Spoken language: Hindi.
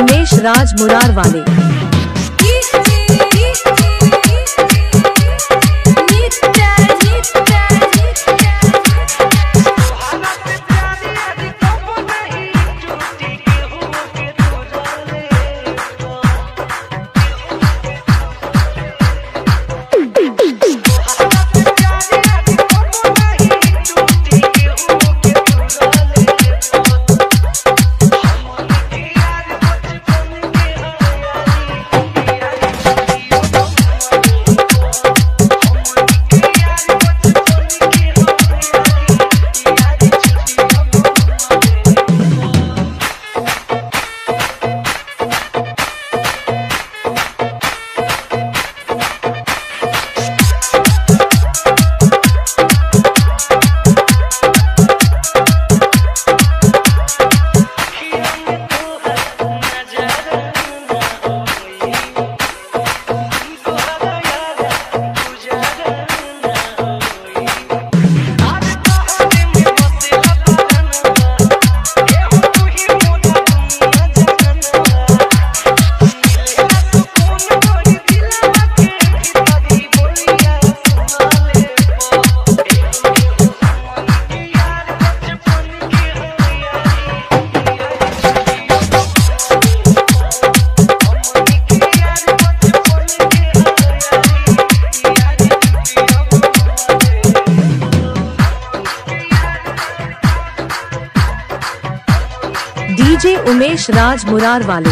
उमेश राज मुरार वाले डीजे उमेश राज मुरार वाले